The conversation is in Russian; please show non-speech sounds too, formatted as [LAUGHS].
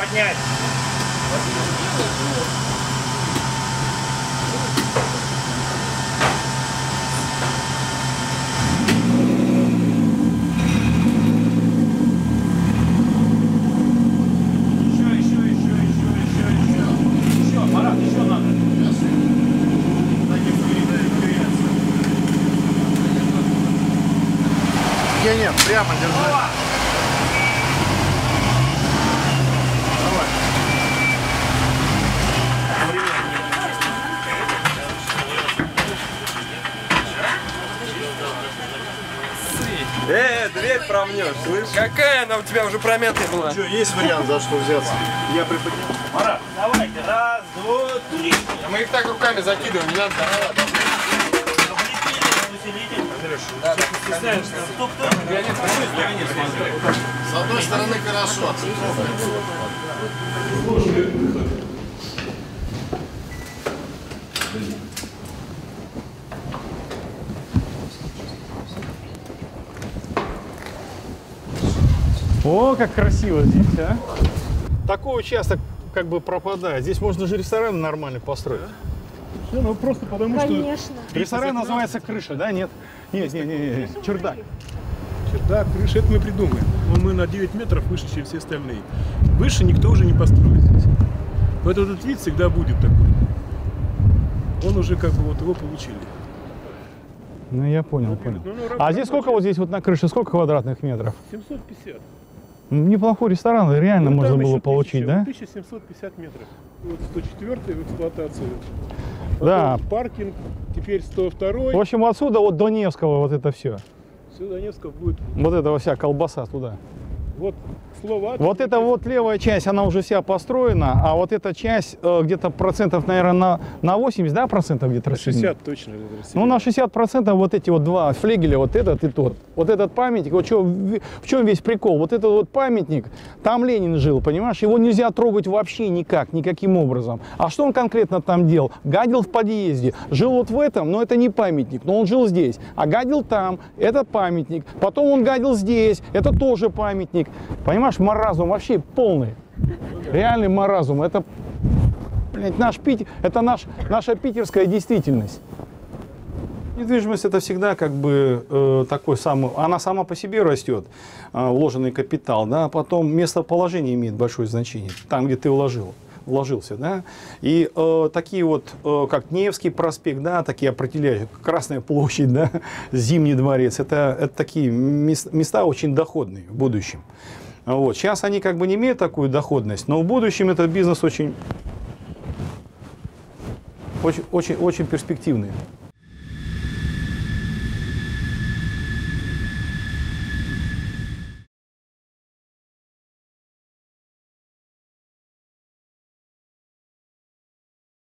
поднять. Еще, еще, еще, Э, дверь промнешь, слышишь? Какая она у тебя уже промятая была? Что, есть вариант, за что взяться? Я приподнял. Марат, давайте. Раз, два, три. А мы их так руками закидываем, не надо. Стоп. С одной стороны хорошо. О, как красиво здесь, а! Такой участок как бы пропадает. Здесь можно же ресторан нормально построить. Ну, ну, просто потому Конечно. Ресторан называется крыша, да? Нет? Нет, нет, нет, нет. чердак. что чердак, крыша, это мы придумаем. Но мы на 9 метров выше, чем все остальные. Выше никто уже не построит здесь. Поэтому этот вид всегда будет такой. Он уже как бы вот его получили. Ну, я понял, понял. Ну, ну, А здесь сколько вот здесь вот на крыше, сколько квадратных метров? 750. Неплохой ресторан, реально Ну, можно было еще получить, 1000, да? вот 1750 метров. Вот 104 в эксплуатации. Да. Потом Паркинг, теперь 102 В общем, отсюда вот до Невского вот это все. Сюда Невского будет. Вот это вся колбаса туда. Вот слово Вот эта вот левая часть, она уже вся построена, а вот эта часть э, где-то процентов, наверное, на, на 80, да, процентов где-то на рассчитана? 60 точно. Ну, на 60 процентов вот эти вот два флегеля, вот этот и тот. Вот этот памятник, вот чё- в в чем весь прикол? Вот этот вот памятник, там Ленин жил, понимаешь? Его нельзя трогать вообще никак, никаким образом. А что он конкретно там делал? Гадил в подъезде. Жил вот в этом, но это не памятник, но он жил здесь. А гадил там, это памятник. Потом он гадил здесь, это тоже памятник. Понимаешь, маразм вообще полный. Реальный маразм. Это, блядь, наш Пит... это наш, наша питерская действительность. Недвижимость это всегда как бы э, такой самый, она сама по себе растет, э, вложенный капитал, да, а потом местоположение имеет большое значение, там, где ты вложил вложился, да, и э, такие вот, э, как Невский проспект, да, такие определяющие, Красная площадь, да, [LAUGHS] Зимний дворец, это, это такие мес- места очень доходные в будущем. Вот. Сейчас они как бы не имеют такую доходность, но в будущем этот бизнес очень, очень, очень, очень перспективный.